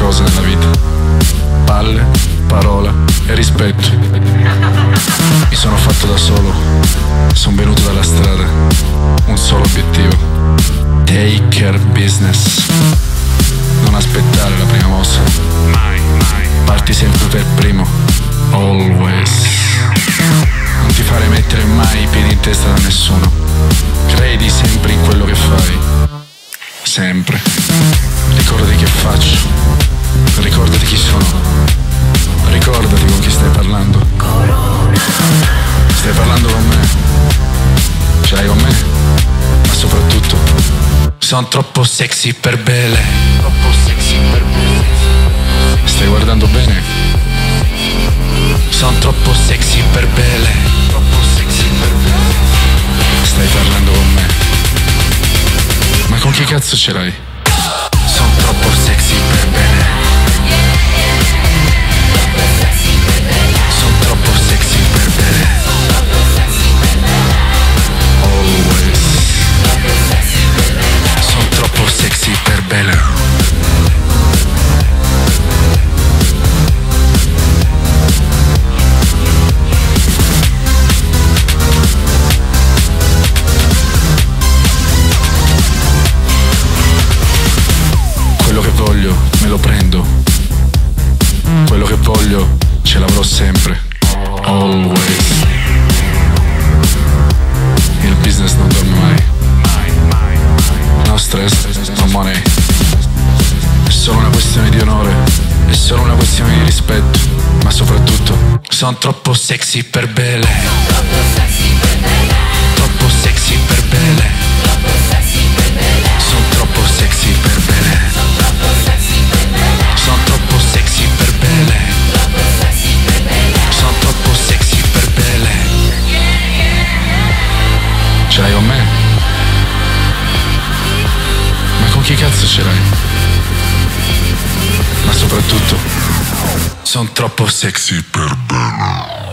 cose nella vita. Palle, parola e rispetto. Mi sono fatto da solo, sono venuto dalla strada, un solo obiettivo. Take care business. Non aspettare la prima mossa. Mai, mai. Parti sempre per primo. Always. Non ti fare mettere mai i piedi in testa da nessuno. Credi sempre in quello che fai. Sempre. Faccio. Ricordati chi sono. Ricordati con chi stai parlando. Stai parlando con me. Ce l'hai con me. Ma soprattutto. Sono troppo sexy per belle. Troppo sexy per me. Stai guardando bene? Sono troppo sexy per belle. Troppo sexy per me. Stai parlando con me. Ma con chi cazzo ce l'hai? Voglio ce l'avrò sempre. Always. Il business non dorme mai. No stress, no money. È solo una questione di onore. È solo una questione di rispetto. Ma soprattutto, sono troppo sexy per belle. L'hai? Ma soprattutto, sono troppo sexy per bene.